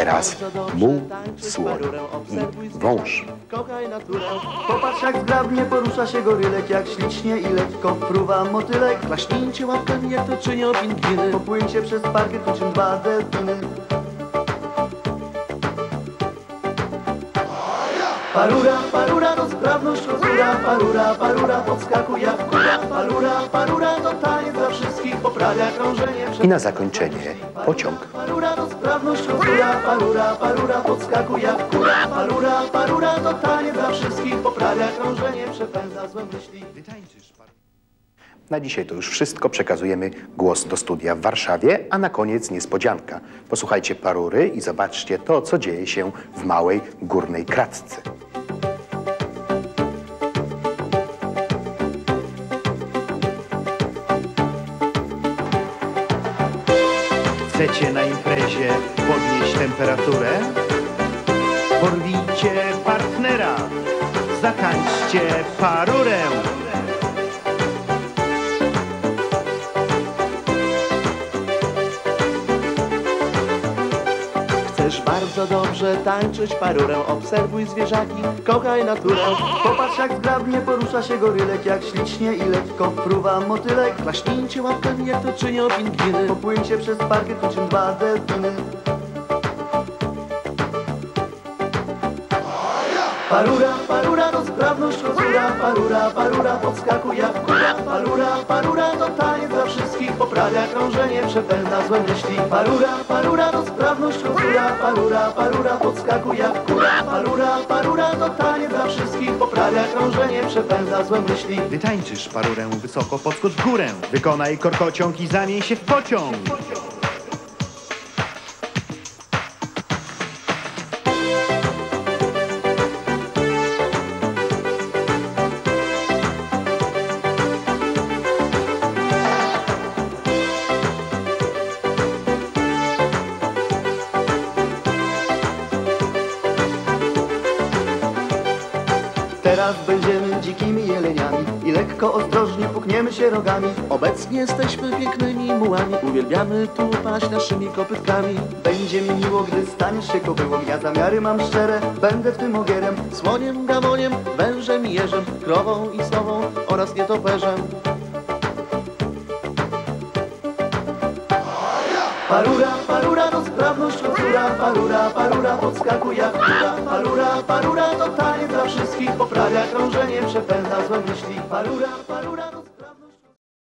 teraz muł, słoń i wąż. Kochaj naturę, popatrz jak zgrabnie porusza się gorylek, jak ślicznie i lekko fruwa motylek. Klaśnijcie łapkami, jak to czynią pingwiny. Popłyńcie przez parkiet, po czym dwa delfiny. Parura, parura to sprawność rozura, parura, parura podskakuje jak kura. Parura, parura to taniec dla wszystkich, poprawia krążenie. I na zakończenie pociąg. Parura sprawność rozura, parura, parura podskakuje jak kura. Parura, parura to taniec dla wszystkich, poprawia krążenie, przepędza złe myśli. Na dzisiaj to już wszystko. Przekazujemy głos do studia w Warszawie, a na koniec niespodzianka. Posłuchajcie parury i zobaczcie to, co dzieje się w małej górnej kratce. Chcecie na imprezie podnieść temperaturę? Porwijcie partnera, zatańczcie parurę. Chcesz bardzo dobrze tańczyć parurę, obserwuj zwierzaki, kochaj naturę. Popatrz jak zgrabnie porusza się gorylek, jak ślicznie i lekko fruwa motylek. Klaśnijcie łapkami, jak to czynią pingwiny. Popłyńcie przez parkiet, czym dwa delfiny. Parura, parura to sprawność rozura, parura, parura podskakuje jak kura. Parura, parura to taniec dla wszystkich, poprawia krążenie, przepędza złe myśli. Parura, parura to sprawność rozura, parura, parura podskakuje jak kura. Parura, parura to taniec dla wszystkich, poprawia krążenie, przepędza złe myśli. Gdy tańczysz parurę wysoko, podskocz w górę. Wykonaj korkociąg i zamień się w pociąg. Teraz będziemy dzikimi jeleniami i lekko ostrożnie pukniemy się rogami. Obecnie jesteśmy pięknymi mułami, uwielbiamy tupać naszymi kopytkami. Będzie mi miło, gdy staniesz się kobyłą. Ja zamiary mam szczere, będę twym ogierem. Słoniem, gamoniem, wężem i jeżem, krową i sową oraz nietoperzem. Parura, parura to sprawność rozura, parura, parura podskakuje. Parura, parura to taniec dla wszystkich, poprawia krążenie, przepędza złe myśli. Parura, parura to